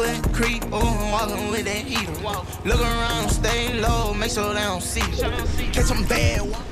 foot creep, oh, I'm walking with that heater. Look around, stay low, make sure they don't see. Catch some bad.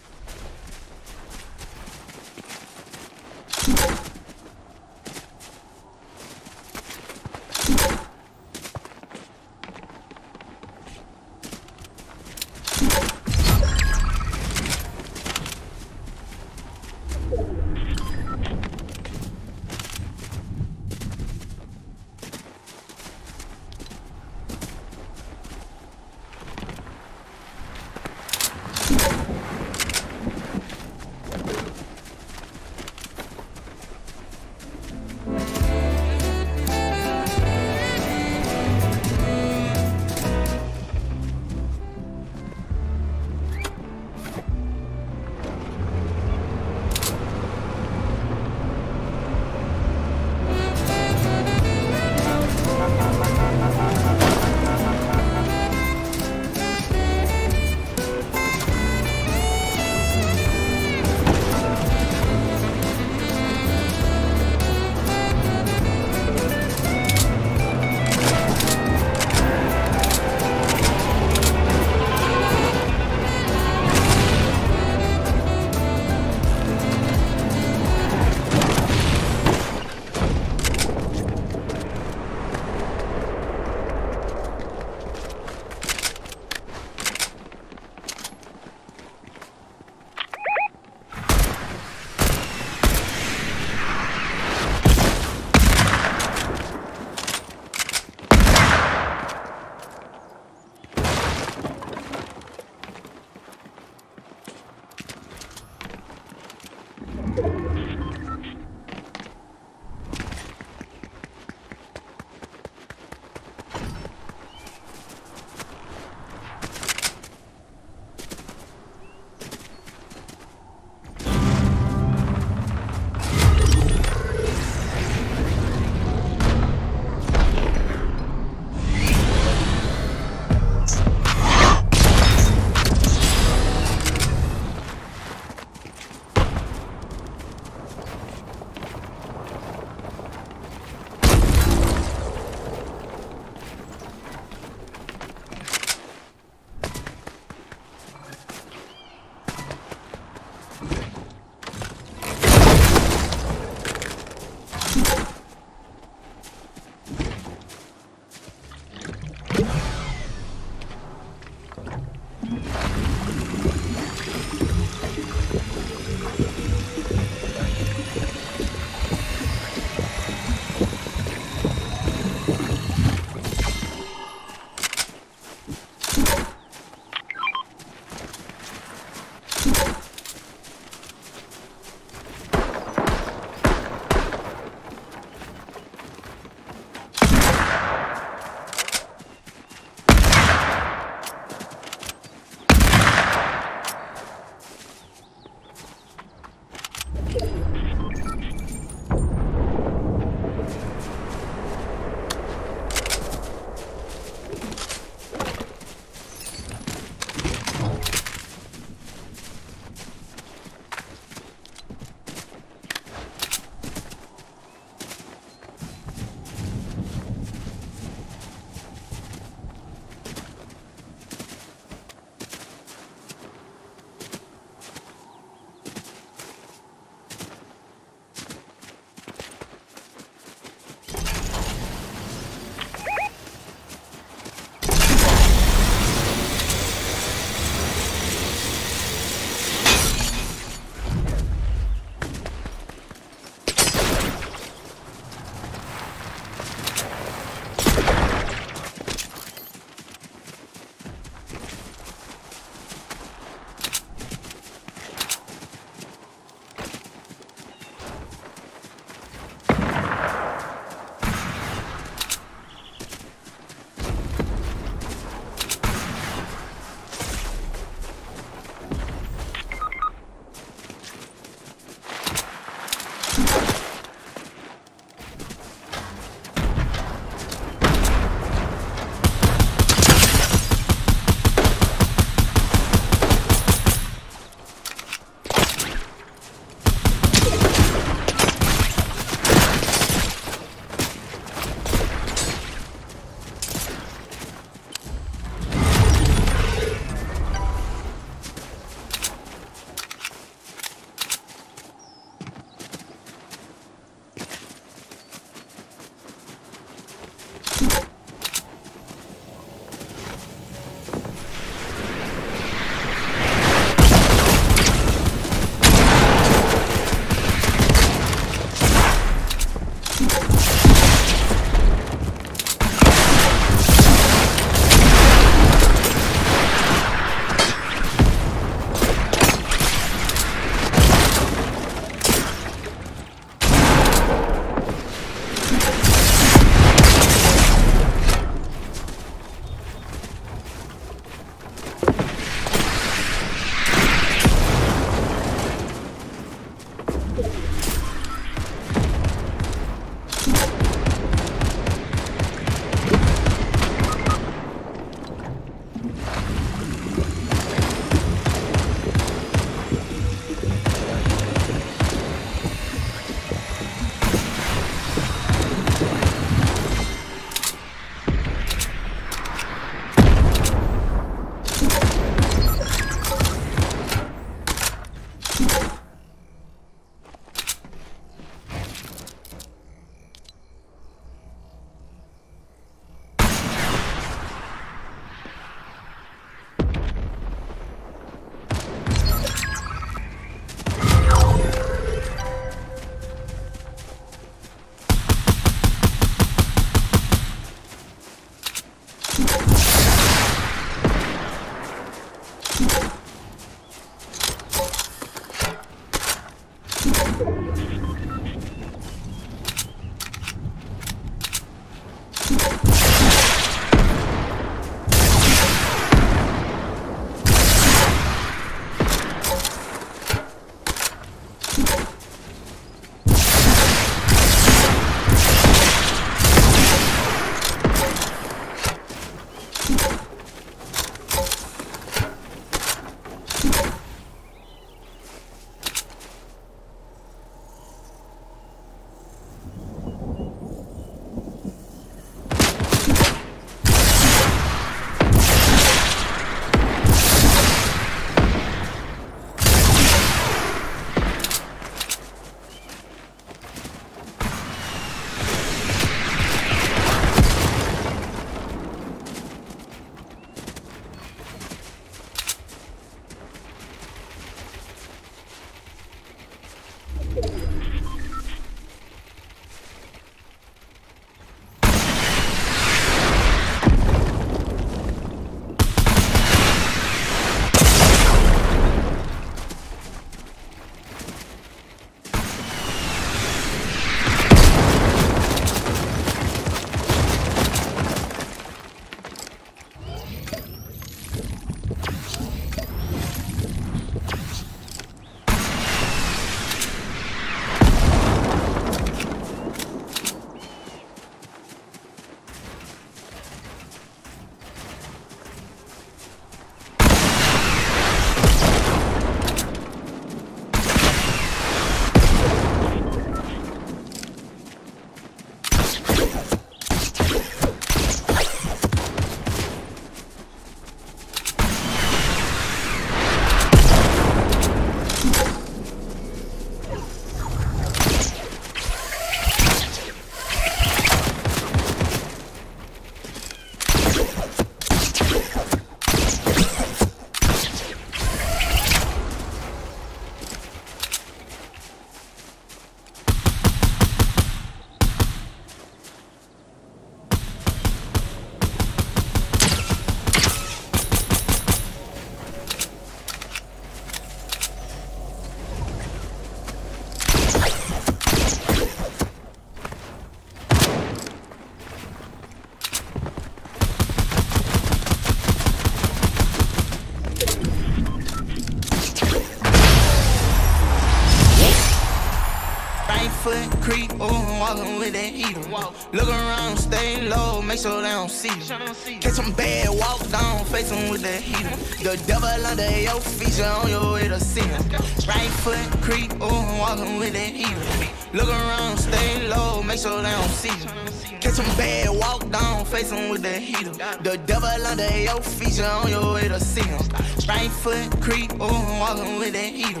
See you. Catch them bad, walk down, face them with that heater. The devil under your feet, you on your way to see him. Right foot creep, oh, walking with that heater. Look around, stay low, make sure they don't see you. Catch them bad, walk down, face them with the heater. The devil under your feet, you on your way to see him. Right foot creep, oh, walking with that heater.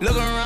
Look around.